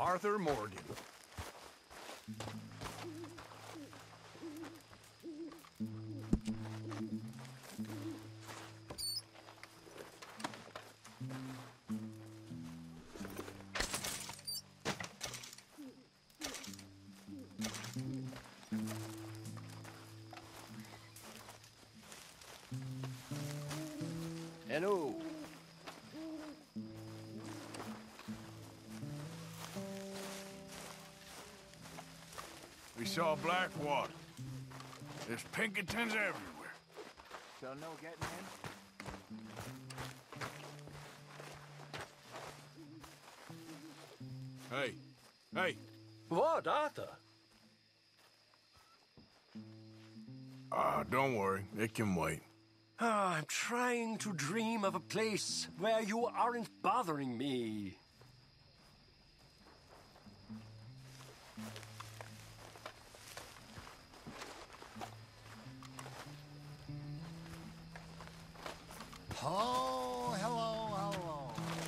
Arthur Morgan. Hello. We saw black water. There's Pinkertons everywhere. So no getting in? Hey, hey, What, Arthur? ah, don't worry. It can wait. Ah, I'm trying to dream of a place where you aren't bothering me. Oh, hello, hello.